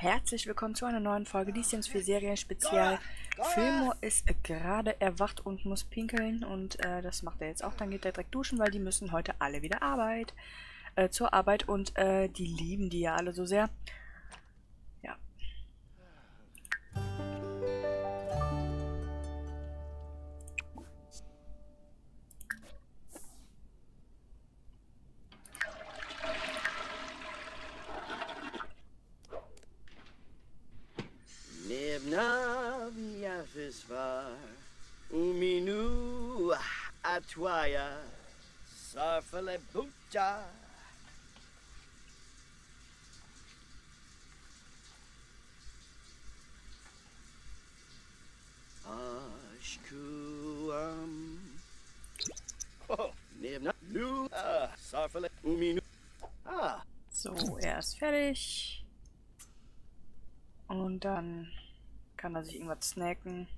herzlich willkommen zu einer neuen Folge Die Sims 4 Serien Spezial. Filmo ist gerade erwacht und muss pinkeln und äh, das macht er jetzt auch. Dann geht er direkt duschen, weil die müssen heute alle wieder Arbeit, äh, zur Arbeit und äh, die lieben die ja alle so sehr. Visvar, uminu atwaya, sarfale bucha. Ashkuam. Oh, Nebna, nu, sarfale, uminu. Ah, So, er ist fertig. Und dann kann er sich irgendwas snacken.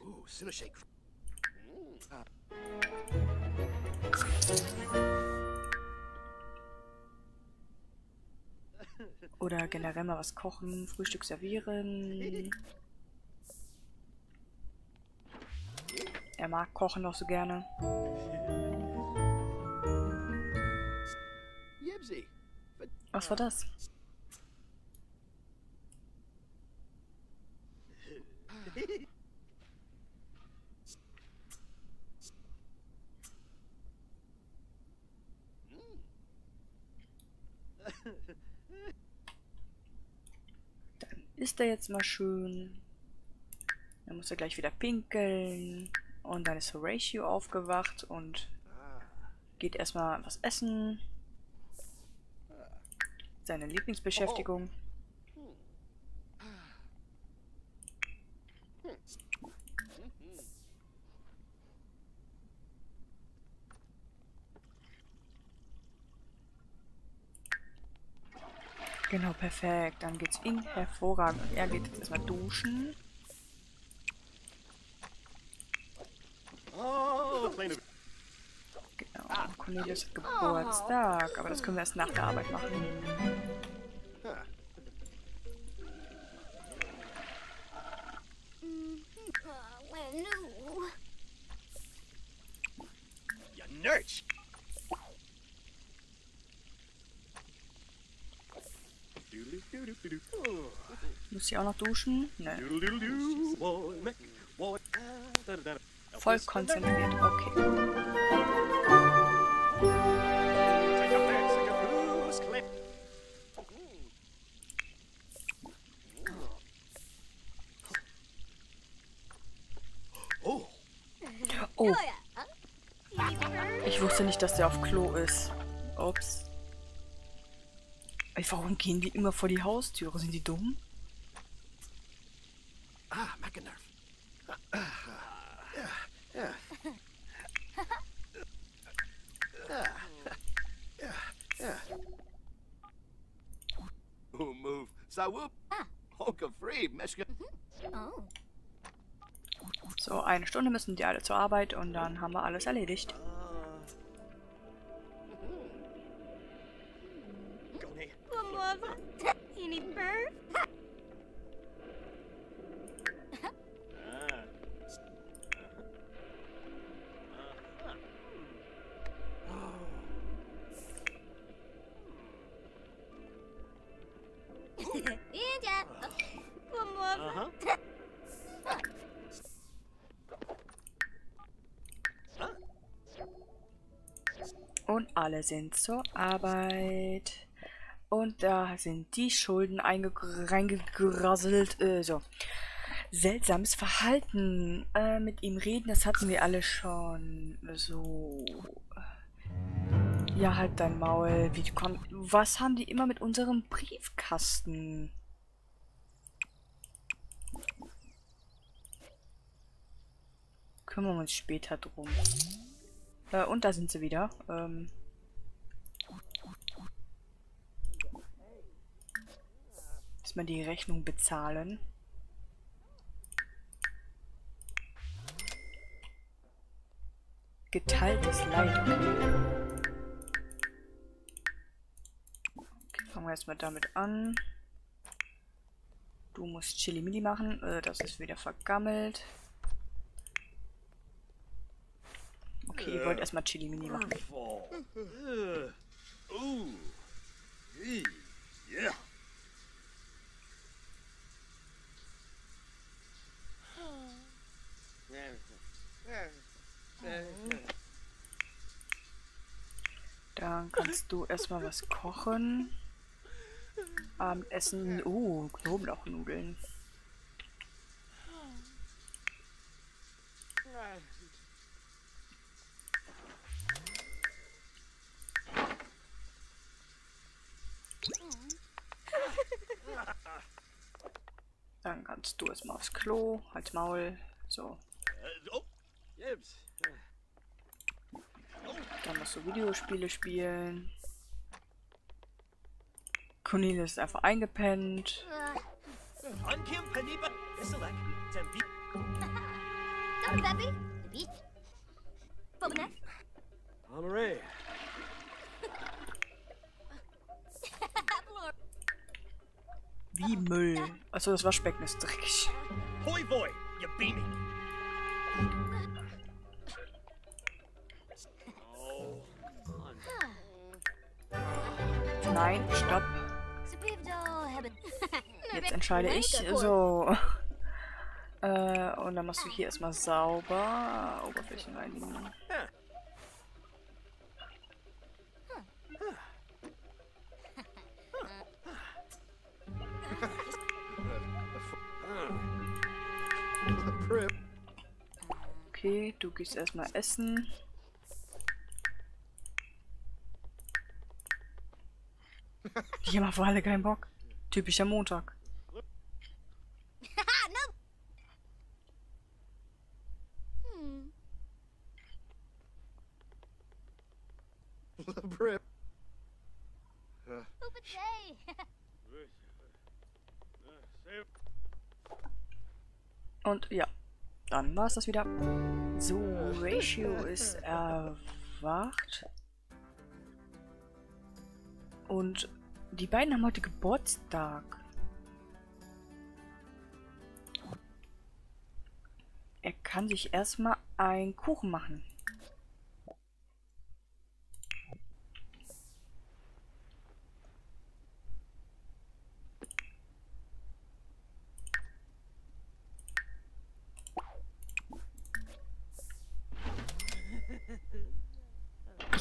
Ooh, Sinashake. Oder generell mal was kochen, Frühstück servieren. Er mag kochen noch so gerne. Was war das? Dann ist er jetzt mal schön. Dann muss er gleich wieder pinkeln. Und dann ist Horatio aufgewacht und geht erstmal was essen. Seine Lieblingsbeschäftigung. Genau, perfekt. Dann geht's ihm hervorragend. Er geht jetzt erstmal duschen. Oh, plain of Genau. Cornelius hat Geburtstag. Aber das können wir erst nach der Arbeit machen. You nerds. Muss sie auch noch duschen? Da-da-da. Voll konzentriert. Okay. Oh, ich wusste nicht, dass der auf Klo ist. Ups. Ey, warum gehen die immer vor die Haustüre? Sind die dumm? ah, Macanerv. Ah, yeah, yeah. Ah, yeah, yeah. Oh, move. Sawhoop. Honka free, Meshka. Oh. So, eine Stunde müssen die alle zur Arbeit und dann haben wir alles erledigt. Alle sind zur Arbeit. Und da sind die Schulden einge- reingegrasselt. Äh, so. Seltsames Verhalten. Äh, mit ihm reden, das hatten wir alle schon. So. Ja, halt dein Maul. Wie kommt. Was haben die immer mit unserem Briefkasten? Kümmern wir uns später drum. Äh, und da sind sie wieder. Ähm. Erstmal die Rechnung bezahlen. Geteiltes Leid. Okay. Fangen wir erstmal damit an. Du musst Chili Mili machen. Äh, das ist wieder vergammelt. Okay, ihr wollt erstmal Chili Mini machen. Uh. Ee, Yeah. Dann kannst du erstmal was kochen. Abendessen. Oh, Knoblauchnudeln. Dann kannst du erstmal aufs Klo, als Maul. So, Uh, oh. Dann musst du Videospiele spielen. Cornelis ist einfach eingepennt. Wie Müll. Achso, das Waschbecken ist dreckig. Hoi boy, you beaming. Nein, stopp. Jetzt entscheide ich. So. Äh, und dann machst du hier erstmal sauber. Oberflächen reinigen. Okay, du gehst erstmal essen. Die haben auf alle keinen Bock. Typischer Montag. Hmm. Und ja, dann war es das wieder. So, Ratio ist erwacht. Und die beiden haben heute Geburtstag. Er kann sich erstmal einen Kuchen machen.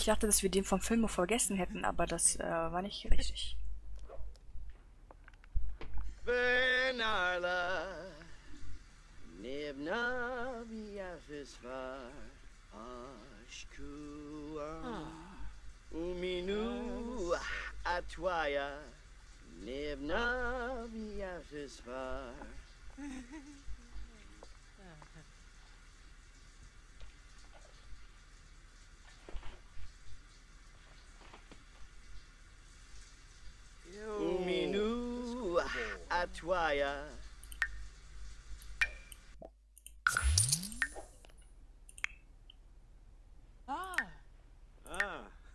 Ich dachte, dass wir den vom Film vergessen hätten, aber das äh, war nicht richtig. Bernarla Uminu Atwaya Nibna biafisvar Uminu Atwaya. Ah.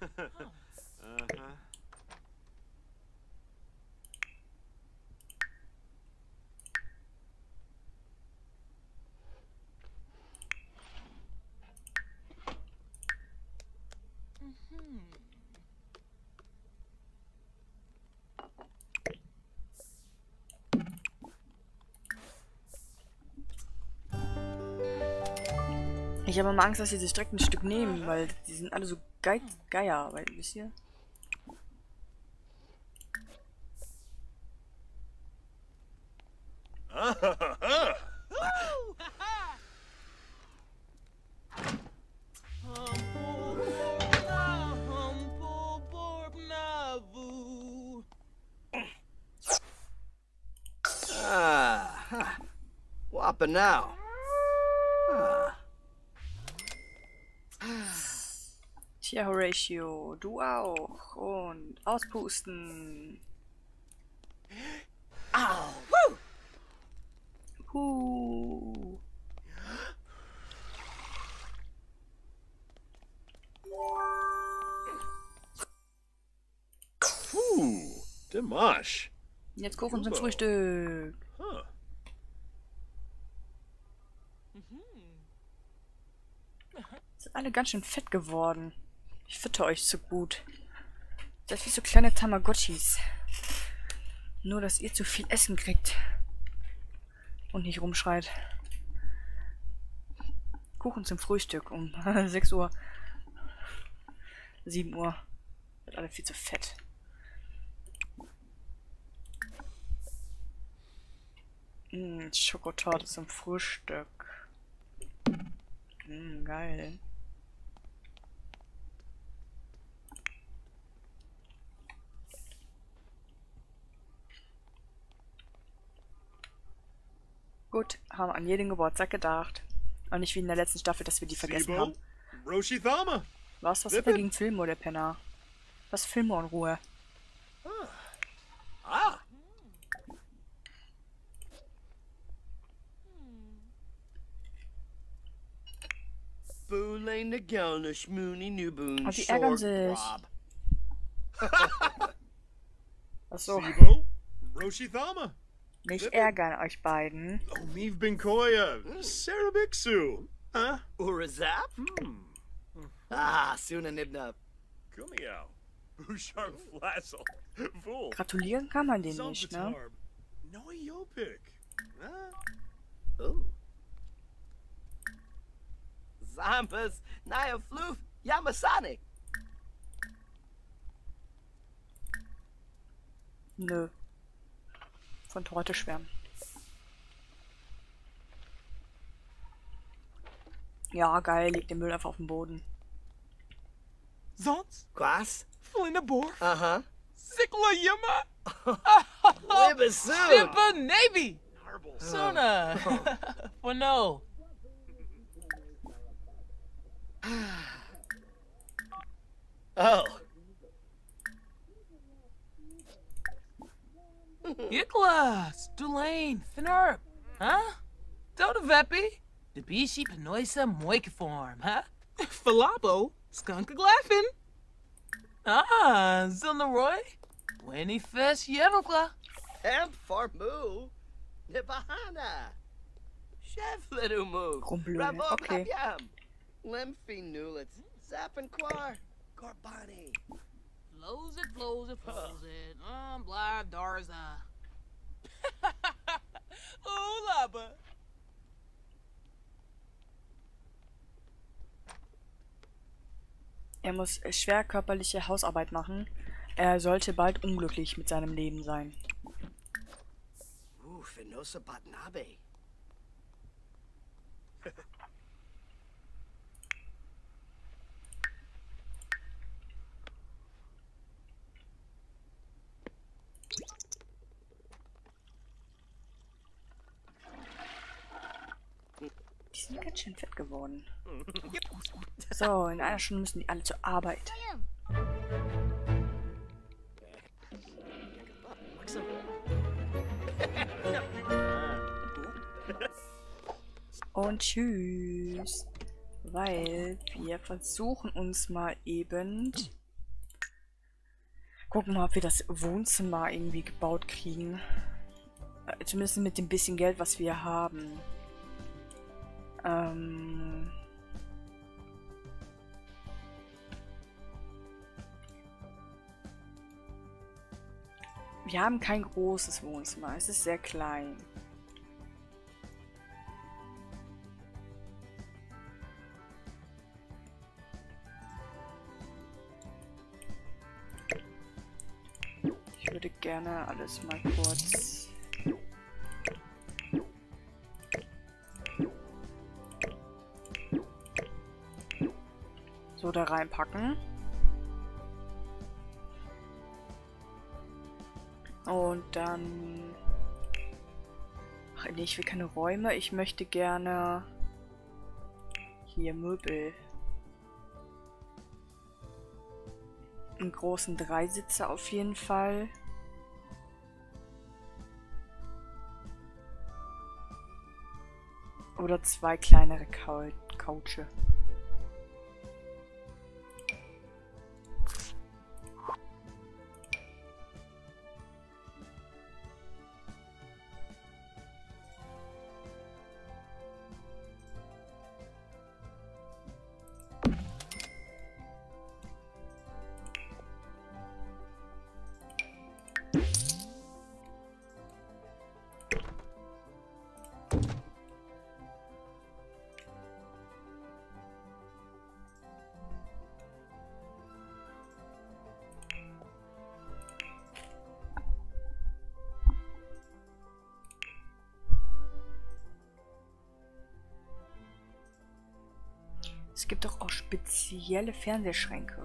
uh-huh. Ich habe immer Angst, dass sie sich direkt ein Stück nehmen, weil die sind alle so Gei Geier, weil, wisst ihr? Ah. Whopper now. Ah. Tja, Horatio, du auch. Und auspusten. Ow! Woo! Huh. Ooh. Dimash. Jetzt Kuchen zum. Frühstück. Huh. Sind alle ganz schön fett geworden. Ich fütter euch so gut. Seid wie so kleine Tamagotchis. Nur, dass ihr zu viel Essen kriegt. Und nicht rumschreit. Kuchen zum Frühstück um 6 Uhr. 7 Uhr. Wird alle viel zu fett. Mm, Schokotorte zum Frühstück. Mm, geil. Gut, haben an jeden Geburtstag gedacht. Und nicht wie in der letzten Staffel, dass wir die vergessen haben. Sibo. Roshi Thama. Was? Was er Wippe. gegen Filmo, der Penner? Lass Filmo in Ruhe. Ah. Newboon Oh, die ärgern sich. Achso. Roshi Thama. Nicht ärgern euch beiden. Omiv Benkoya. Sarabixu. Huh? Urazap? Hmm. Ah, Suna Nibna. Kumiao. Ushark Flassel. Fool. Gratulieren kann man denen nicht, ne? Zombatarb. Noe Yopik. Huh? Oh. Zampas, Naya Floof, Yamasonic. Nö. Von Torte schwärmen. Ja, geil, leg den Müll einfach auf den Boden. Zons, Quas? Flinabor, Uh huh. Sikla Yama, Wibbasoon. Simba Navy, Harble. Suna, Wano. Oh. Yiklas, Dulain, Finarp, huh? Dodovepi, Debishi Panoisa Moikiform, huh? Falabo, Skunkaglaffin. Ah, Zilnaroy, Winnie Fest Yenokla. And Farmu, Nibahana, Chef Lidumu, oh, Rabo Kabyam, Lemfi Nulitz, Zappenquar, Corbani. Flows it, flows it, flows it. Um, blah, Darza. Ooh, laba. Er muss schwer körperliche Hausarbeit machen. Er sollte bald unglücklich mit seinem Leben sein. Ooh, Finosa Batnabe. sind ganz schön fett geworden. So, in einer Stunde müssen die alle zur Arbeit. Und tschüss. Weil wir versuchen uns mal eben... Gucken mal, ob wir das Wohnzimmer irgendwie gebaut kriegen. Äh, Zumindest mit dem bisschen Geld, was wir haben. Ähm... Wir haben kein großes Wohnzimmer. Es ist sehr klein. Ich würde gerne alles mal kurz... so da reinpacken. Und dann... Ach nee, ich will keine Räume. Ich möchte gerne... Hier, Möbel. Einen großen Dreisitzer auf jeden Fall. Oder zwei kleinere Cou Couche. Es gibt doch auch spezielle Fernsehschränke.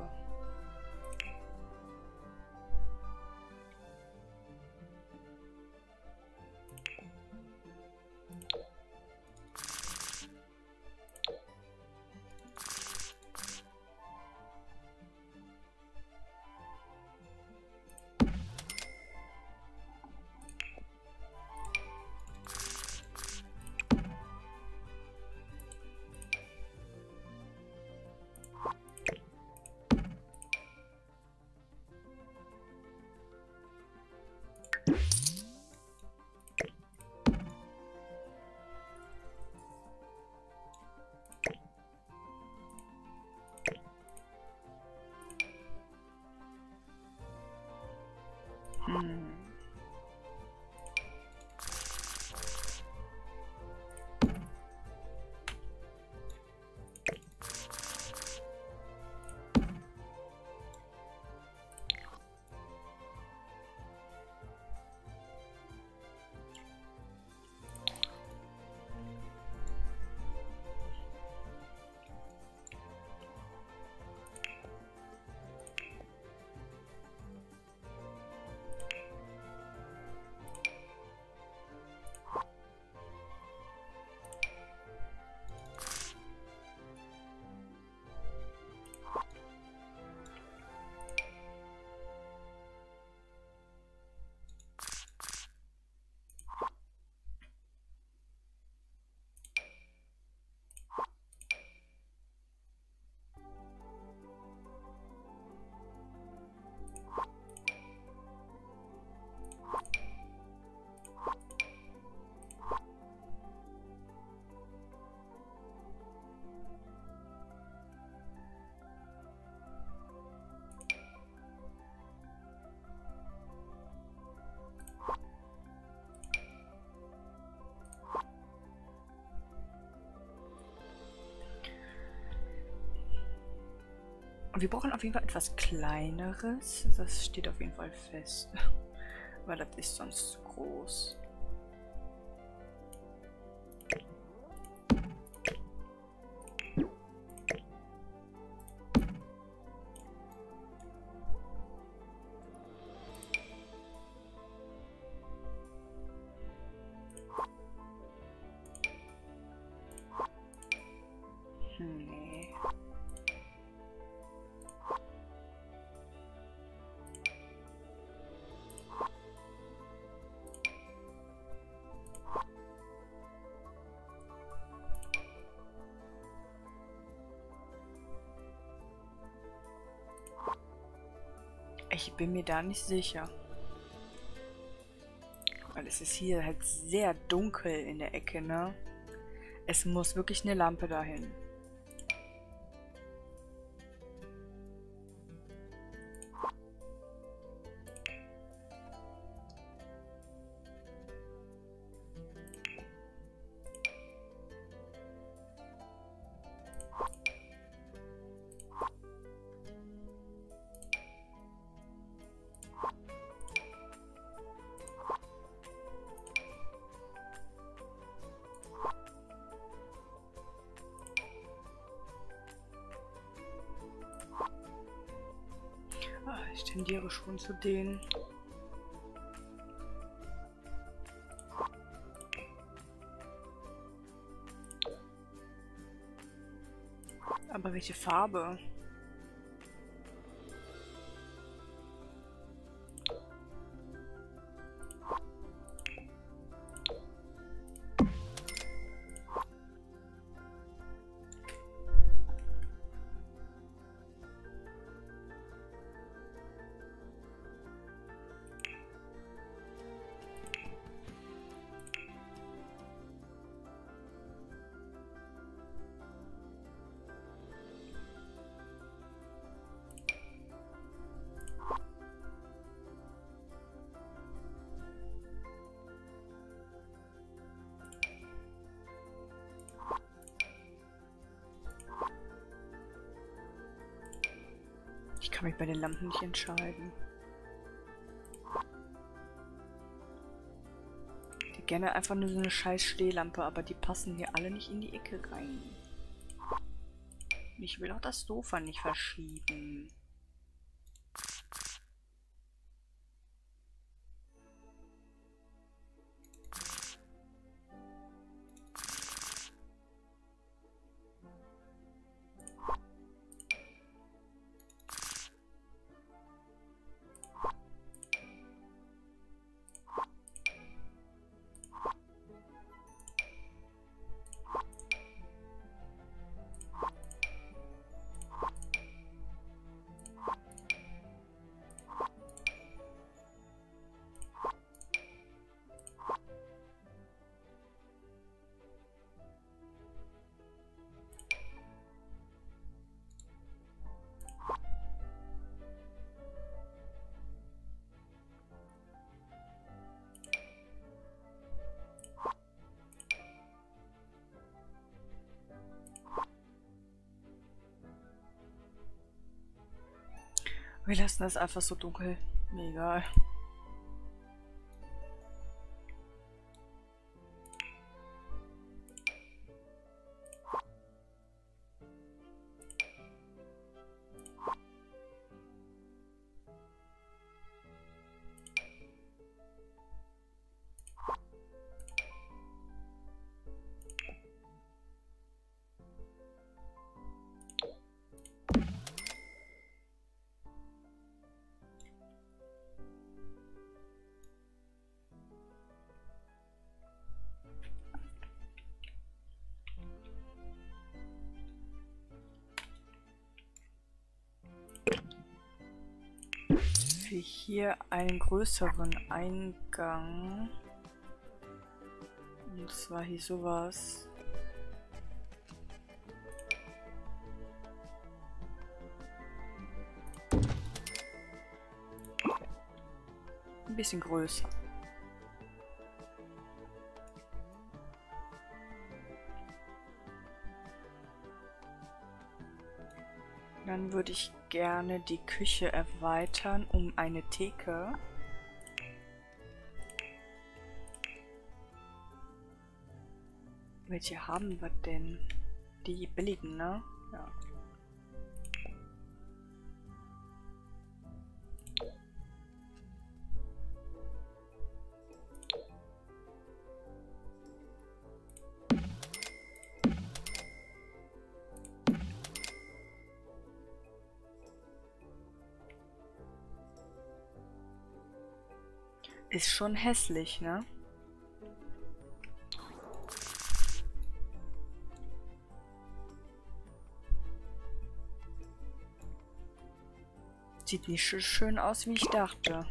Hm. Und wir brauchen auf jeden Fall etwas kleineres. Das steht auf jeden Fall fest. Weil das ist sonst zu groß. Hm, nee. Ich bin mir da nicht sicher. Weil es ist hier halt sehr dunkel in der Ecke, ne? Es muss wirklich eine Lampe dahin. Schon zu denen. Aber welche Farbe? Bei den Lampen nicht entscheiden. Ich gerne einfach nur so eine scheiß Stehlampe, aber die passen hier alle nicht in die Ecke rein. Ich will auch das Sofa nicht verschieben. Wir lassen das einfach so dunkel. Mir egal. Wir hier einen größeren Eingang. Und zwar hier sowas. Ein bisschen größer. Dann würde ich gerne die Küche erweitern um eine Theke. Welche haben wir denn? Die billigen, ne? Ja. Ist schon hässlich, ne? Sieht nicht so schön aus, wie ich dachte.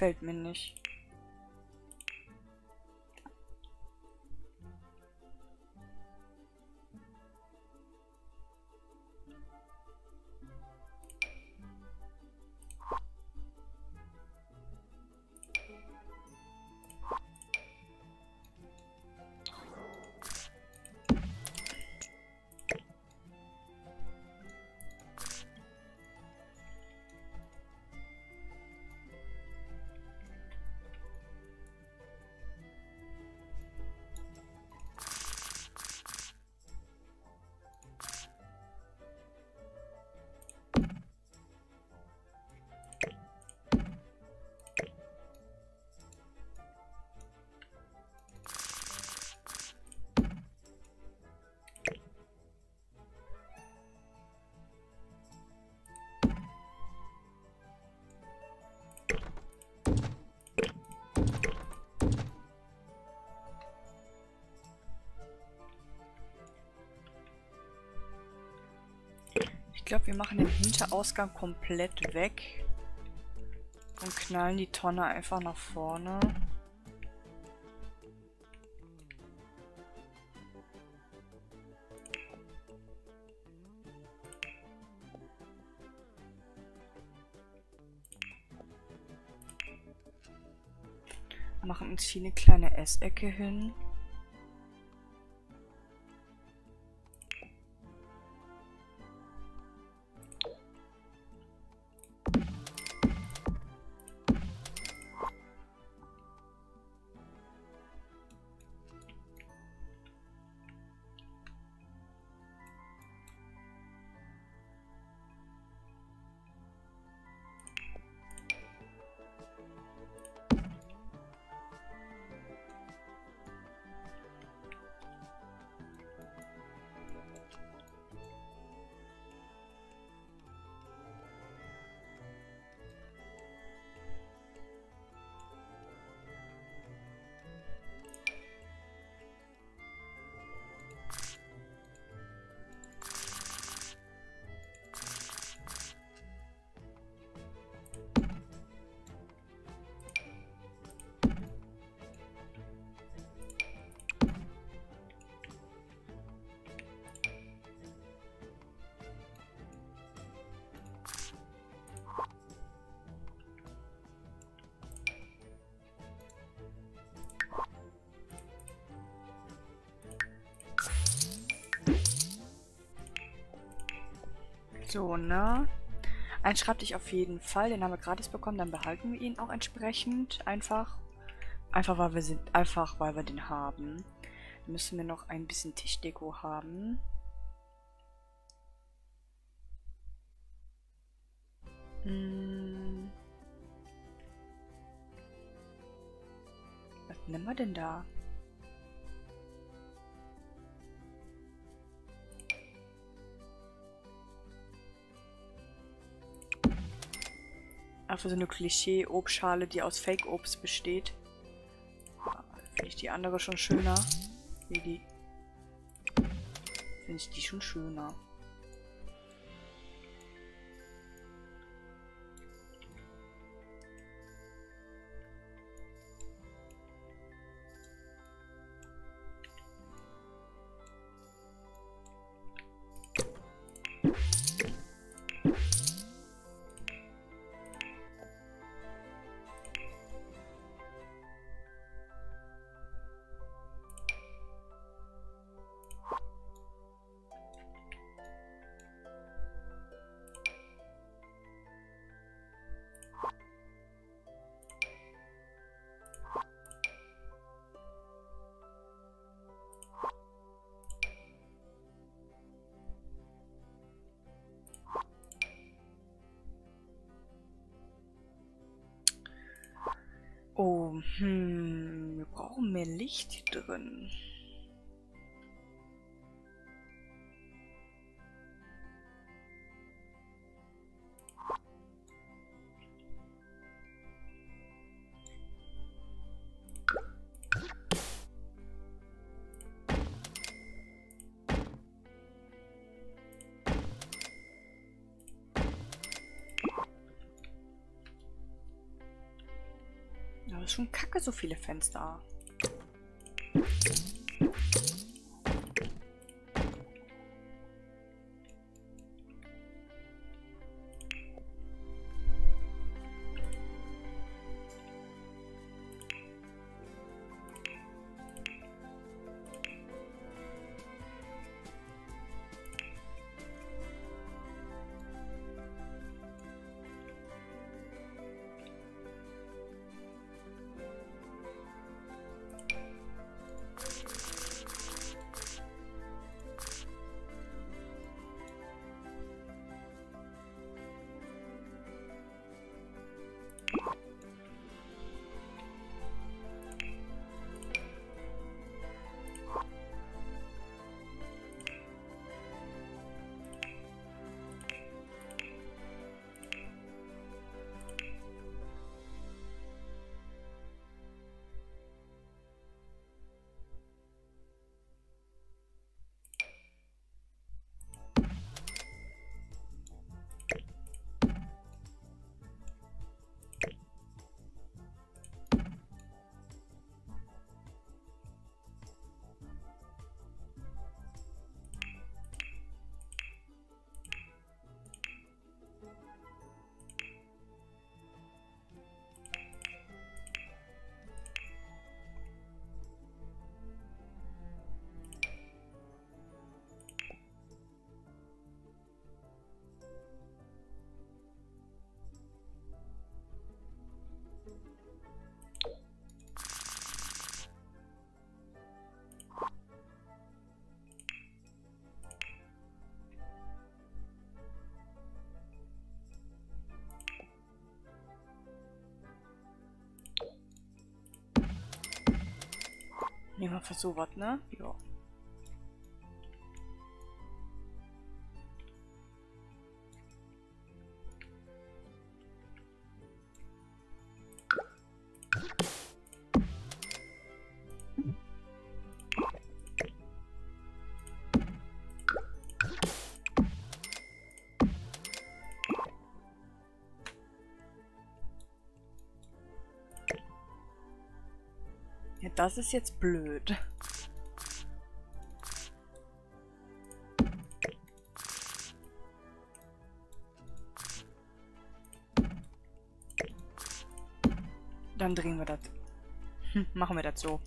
Gefällt mir nicht. Glaube, wir machen den Hinterausgang komplett weg. Und knallen die Tonne einfach nach vorne. Machen uns hier eine kleine Essecke hin. So, ne? Ein Schreibtisch auf jeden Fall. Den haben wir gratis bekommen. Dann behalten wir ihn auch entsprechend. Einfach. Einfach weil wir sind. Einfach weil wir den haben. Dann müssen wir noch ein bisschen Tischdeko haben. Hm. Was nehmen wir denn da? Einfach so eine Klischee-Obstschale, die aus Fake-Obst besteht. Finde ich die andere schon schöner. Wie die. Finde ich die schon schöner. Hm, wir brauchen mehr Licht hier drin. Schon kacke, so viele Fenster. Nehmen wir für sowas, ne? Ja. Das ist jetzt blöd. Dann drehen wir das. Hm, machen wir das so.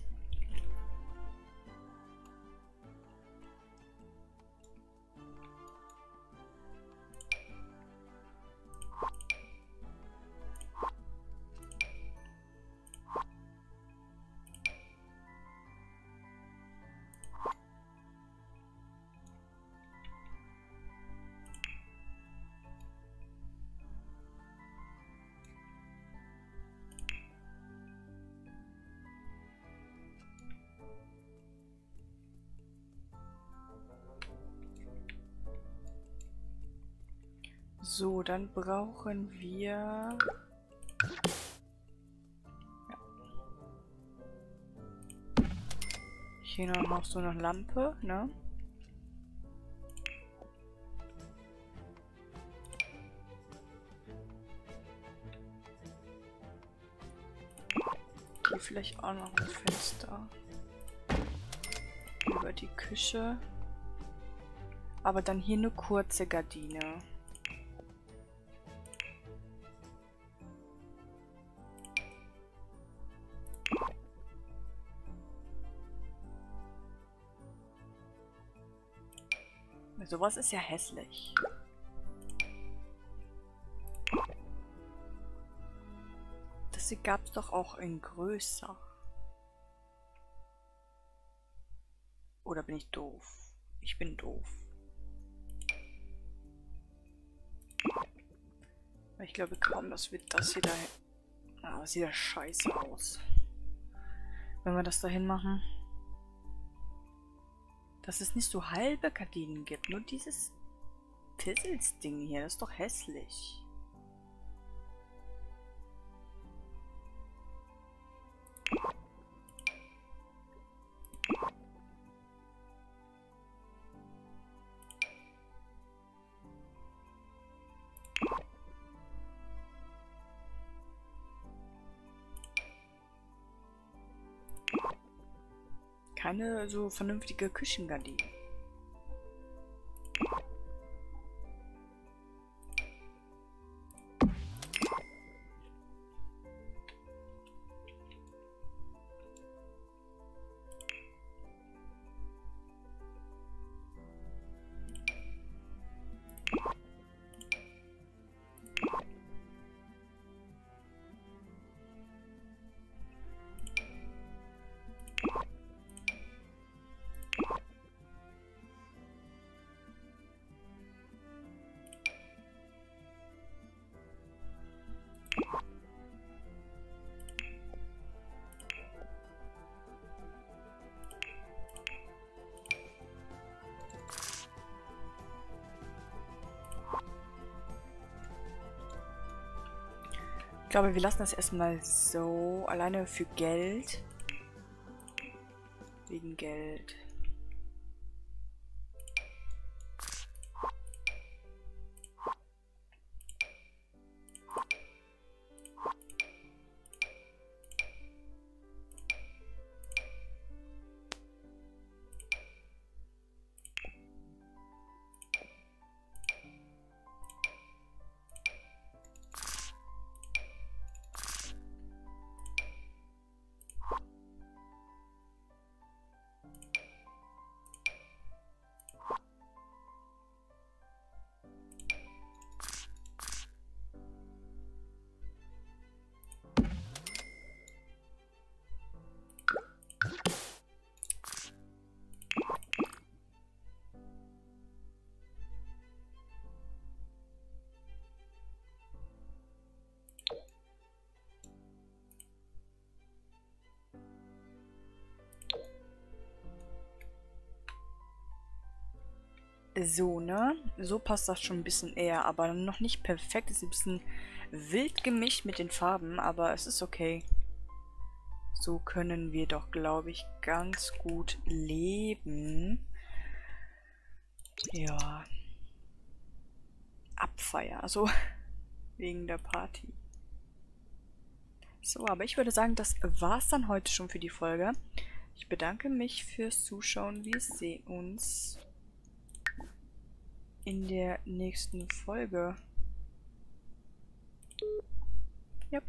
So, dann brauchen wir... Ja. Hier noch, so eine Lampe, ne? Hier vielleicht auch noch ein Fenster. Über die Küche. Aber dann hier eine kurze Gardine. Sowas ist ja hässlich. Das hier gab es doch auch in größer. Oder bin ich doof? Ich bin doof. Ich glaube kaum, dass wir das hier dahin... Ah, das sieht ja scheiße aus. Wenn wir das dahin machen. Dass es nicht so halbe Gardinen gibt. Nur dieses Pizzles-Ding hier. Das ist doch hässlich. Keine so vernünftige Küchengardine. Glaube, wir lassen das erstmal so. Alleine für Geld. Wegen Geld. So, ne? So passt das schon ein bisschen eher, aber noch nicht perfekt. Ist ein bisschen wild gemischt mit den Farben, aber es ist okay. So können wir doch, glaube ich, ganz gut leben. Ja. Abfeier, also wegen der Party. So, aber ich würde sagen, das war's dann heute schon für die Folge. Ich bedanke mich fürs Zuschauen. Wir sehen uns in der nächsten Folge. Yep.